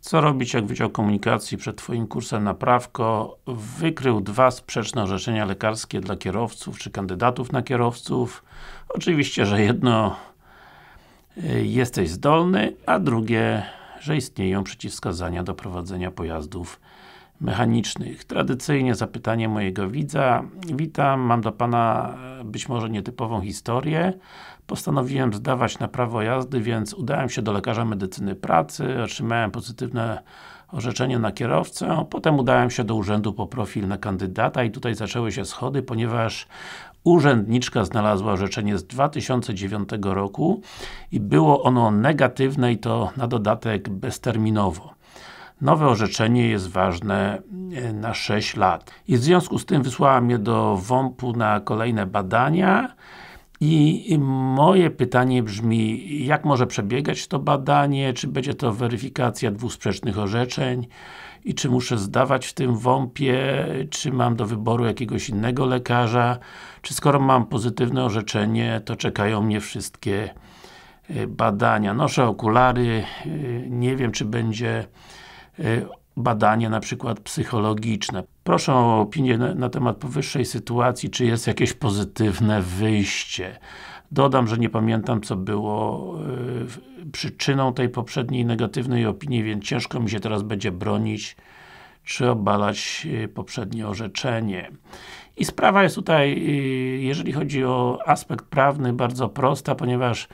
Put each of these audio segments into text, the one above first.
Co robić, jak Wydział Komunikacji przed Twoim kursem na prawko wykrył dwa sprzeczne orzeczenia lekarskie dla kierowców, czy kandydatów na kierowców. Oczywiście, że jedno y, jesteś zdolny, a drugie, że istnieją przeciwwskazania do prowadzenia pojazdów mechanicznych. Tradycyjnie zapytanie mojego widza. Witam, mam do Pana e, być może nietypową historię. Postanowiłem zdawać na prawo jazdy, więc udałem się do lekarza medycyny pracy, otrzymałem pozytywne orzeczenie na kierowcę, potem udałem się do urzędu po profil na kandydata i tutaj zaczęły się schody, ponieważ urzędniczka znalazła orzeczenie z 2009 roku i było ono negatywne i to na dodatek bezterminowo. Nowe orzeczenie jest ważne e, na 6 lat. I w związku z tym wysłała mnie do WOMP-u na kolejne badania i moje pytanie brzmi, jak może przebiegać to badanie, czy będzie to weryfikacja dwóch sprzecznych orzeczeń i czy muszę zdawać w tym WOMP-ie, czy mam do wyboru jakiegoś innego lekarza, czy skoro mam pozytywne orzeczenie, to czekają mnie wszystkie e, badania. Noszę okulary, e, nie wiem czy będzie badanie na przykład psychologiczne. Proszę o opinię na, temat powyższej sytuacji, czy jest jakieś pozytywne wyjście. Dodam, że nie pamiętam co było y, przyczyną tej poprzedniej negatywnej opinii, więc ciężko mi się teraz będzie bronić, czy obalać y, poprzednie orzeczenie. I sprawa jest tutaj, y, jeżeli chodzi o aspekt prawny, bardzo prosta, ponieważ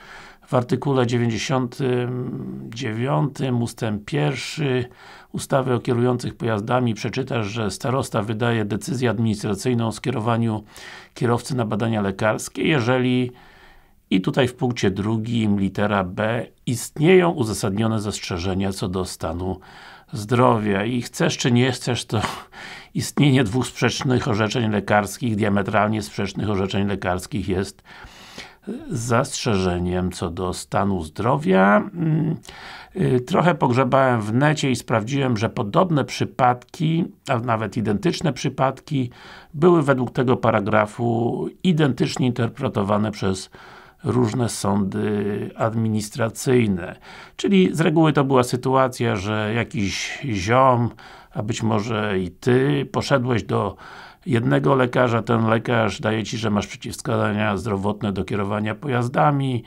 w artykule 99 ustęp 1 ustawy o kierujących pojazdami przeczytasz, że starosta wydaje decyzję administracyjną o skierowaniu kierowcy na badania lekarskie, jeżeli i tutaj w punkcie drugim, litera B, istnieją uzasadnione zastrzeżenia co do stanu zdrowia. I chcesz czy nie chcesz, to istnienie dwóch sprzecznych orzeczeń lekarskich, diametralnie sprzecznych orzeczeń lekarskich jest zastrzeżeniem co do stanu zdrowia. Mm, y, trochę pogrzebałem w necie i sprawdziłem, że podobne przypadki, a nawet identyczne przypadki były według tego paragrafu identycznie interpretowane przez różne sądy administracyjne. Czyli z reguły to była sytuacja, że jakiś ziom, a być może i Ty, poszedłeś do jednego lekarza, ten lekarz daje Ci, że masz przeciwwskazania zdrowotne do kierowania pojazdami,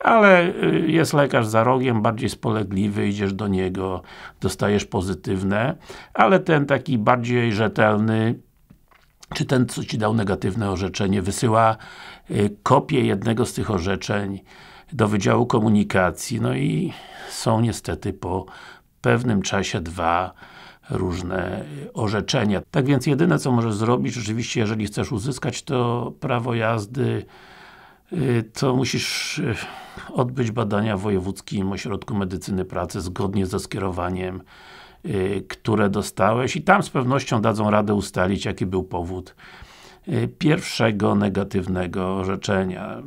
ale y, jest lekarz za rogiem, bardziej spolegliwy, idziesz do niego, dostajesz pozytywne, ale ten taki bardziej rzetelny czy ten, co Ci dał negatywne orzeczenie, wysyła y, kopię jednego z tych orzeczeń do Wydziału Komunikacji, no i są niestety po pewnym czasie dwa różne orzeczenia. Tak więc jedyne co możesz zrobić, rzeczywiście jeżeli chcesz uzyskać to prawo jazdy, y, to musisz y, odbyć badania w Wojewódzkim Ośrodku Medycyny Pracy zgodnie ze skierowaniem y, które dostałeś i tam z pewnością dadzą radę ustalić jaki był powód pierwszego negatywnego orzeczenia.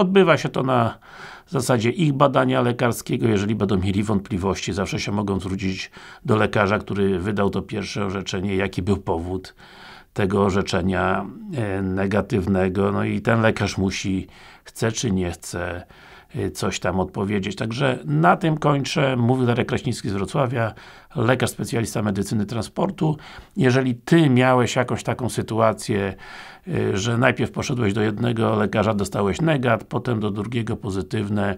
Odbywa się to na zasadzie ich badania lekarskiego, jeżeli będą mieli wątpliwości, zawsze się mogą zwrócić do lekarza, który wydał to pierwsze orzeczenie, jaki był powód tego orzeczenia e, negatywnego, no i ten lekarz musi, chce czy nie chce, coś tam odpowiedzieć. Także na tym kończę. Mówił Darek Kraśnicki z Wrocławia, lekarz specjalista medycyny transportu. Jeżeli Ty miałeś jakąś taką sytuację, y, że najpierw poszedłeś do jednego lekarza, dostałeś negat, potem do drugiego pozytywne,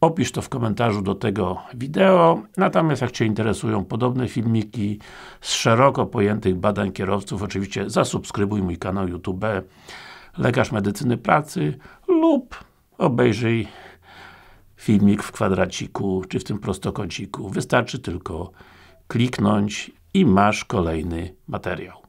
opisz to w komentarzu do tego wideo. Natomiast jak Cię interesują podobne filmiki z szeroko pojętych badań kierowców, oczywiście zasubskrybuj mój kanał YouTube Lekarz Medycyny Pracy lub obejrzyj filmik w kwadraciku, czy w tym prostokąciku. Wystarczy tylko kliknąć i masz kolejny materiał.